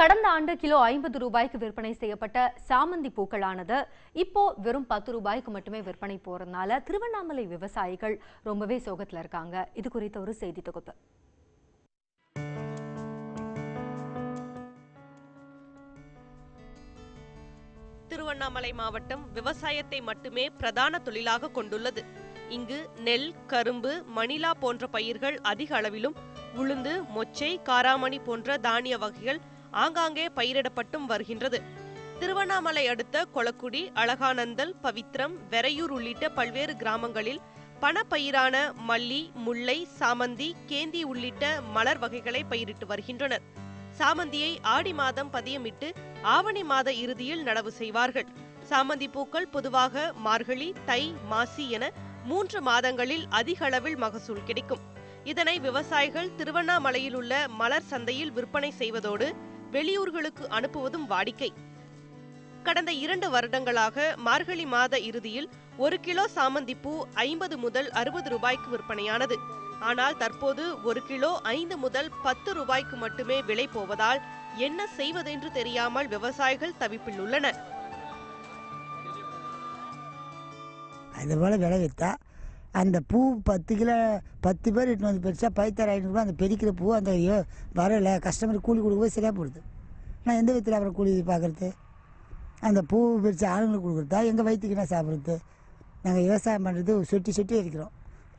கடந்த ஆண்டு கிலோ ஐம்பது ரூபாய்க்கு விற்பனை செய்யப்பட்ட சாமந்தி பூக்களானது இப்போ வெறும் பத்து ரூபாய்க்கு மட்டுமே விற்பனை போறதுனால திருவண்ணாமலை விவசாயிகள் ரொம்பவே சோகத்துல இருக்காங்க. இது குறித்த ஒரு செய்தி தொகுப்பு. திருவண்ணாமலை மாவட்டம் விவசாயத்தை மட்டுமே பிரதான தொழிலாக கொண்டுள்ளது. இங்கு நெல் கரும்பு மணிலா போன்ற பயிர்கள் அதிக அளவிலும் உளுந்து மொச்சை காராமணி போன்ற தானிய வகைகள் ஆங்காங்கே பயிரிடப்பட்டும் வருகின்றது. திருவண்ணாமலை அடுத்த கொளக்குடி அழகானந்தல் பவித்ரம் வெரையூர் உள்ளிட்ட பல்வேறு கிராமங்களில் பணப்பயிரான மல்லி முல்லை சாமந்தி கேந்தி உள்ளிட்ட மலர் வகைகளை பயிரிட்டு வருகின்றனர். சாமந்தியை ஆடி மாதம் பதியமிட்டு ஆவணி மாத இறுதியில் நடவு செய்வார்கள். சாமந்தி பூக்கள் பொதுவாக மார்கழி தை மாசி என மூன்று மாதங்களில் அதிக அளவில் மகசூல் கிடைக்கும். இதனை விவசாயிகள் திருவண்ணாமலையில் உள்ள மலர் சந்தையில் விற்பனை செய்வதோடு வெளியூர்களுக்கு அனுப்புவதும் வாடிக்கை. கடந்த இரண்டு வருடங்களாக மார்கழி மாத இறுதியில் ஒரு கிலோ சாமந்தி பூ ஐம்பது முதல் அறுபது ரூபாய்க்கு விற்பனையானது. ஆனால் தற்போது ஒரு கிலோ ஐந்து முதல் பத்து ரூபாய்க்கு மட்டுமே விலை போவதால் என்ன செய்வதென்று தெரியாமல் விவசாயிகள் தவிப்பில் உள்ளனர். அது போல் அந்த பூ பத்து கிலோ பத்து பேர் இட்டு வந்து பெருசாக பைத்தாறு ஐநூறுரூவா அந்த பெருக்கிற பூ அந்த ஐயோ வரல. கஸ்டமர் கூலி கொடுக்கும்போது சரியாக போடுது. நான் எந்த விதத்தில் அப்புறம் கூலி பார்க்குறது? அந்த பூ பிரித்து ஆளுங்களுக்கு கொடுக்குறதா? எங்கள் வயிற்றுக்கு என்ன சாப்பிட்றது? நாங்கள் விவசாயம் பண்ணுறது சொட்டி சொட்டி இருக்கிறோம்.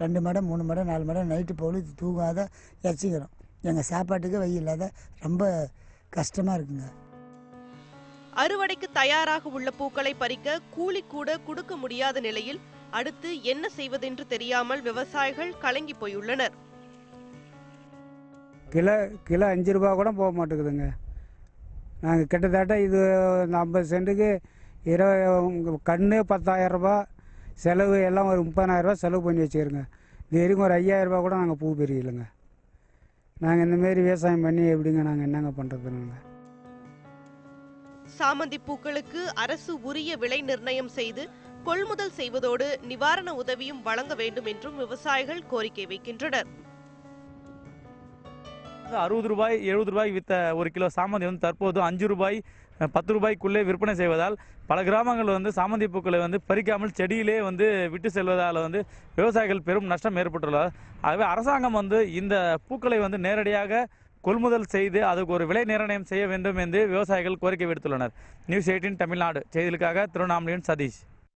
ரெண்டு மடம் மூணு மடம் நாலு மடம் நைட்டு பொழுது தூங்காத இறச்சிக்கிறோம் எங்கள் சாப்பாட்டுக்கு வழி இல்லாத ரொம்ப கஷ்டமாக இருக்குங்க. அறுவடைக்கு தயாராக உள்ள பூக்களை பறிக்க கூலி கூட கொடுக்க முடியாத நிலையில் அடுத்து என்ன செய்வதென்று தெரியாமல் விவசாயிகள் கலங்கி போயுள்ளனர். கிலோ கிலோ அஞ்சு ரூபா கூட போக மாட்டேங்குதுங்க. நாங்கள் கிட்டத்தட்ட இது ஐம்பது சென்ட்டுக்கு இருபது கன்று பத்தாயிரம் ரூபாய் செலவு எல்லாம் ஒரு முப்பதாயிரம் ரூபாய் செலவு பண்ணி வச்சுக்கிறோங்க. இது வரைக்கும் ஒரு ஐயாயிரம் ரூபாய் கூட நாங்கள் பூ பெரியலைங்க நாங்கள் இந்தமாரி விவசாயம் பண்ணி எப்படிங்க நாங்கள் என்னங்க பண்ணுறது நாங்கள் சாமந்தி பூக்களுக்கு அரசு உரிய விலை நிர்ணயம் செய்து கொள்முதல் செய்வதோடு நிவாரண உதவியும் வழங்க வேண்டும் என்றும் விவசாயிகள் கோரிக்கை வைக்கின்றனர். அறுபது ரூபாய் எழுபது ரூபாய் வித்த ஒரு கிலோ சாமந்தி வந்து தற்போது அஞ்சு ரூபாய் பத்து ரூபாய்க்குள்ளே விற்பனை செய்வதால் பல கிராமங்கள் வந்து சாமந்தி பூக்களை வந்து பறிக்காமல் செடியிலே வந்து விட்டு செல்வதால் வந்து விவசாயிகள் பெரும் நஷ்டம் ஏற்பட்டுள்ளது. ஆகவே அரசாங்கம் வந்து இந்த பூக்களை வந்து நேரடியாக கொள்முதல் செய்து அதுக்கு ஒரு விலை நிர்ணயம் செய்ய வேண்டும் என்று விவசாயிகள் கோரிக்கை விடுத்துள்ளனர். நியூஸ் எயிட்டின் தமிழ்நாடு. செய்திகளுக்காக திருவண்ணாமலையின் சதீஷ்.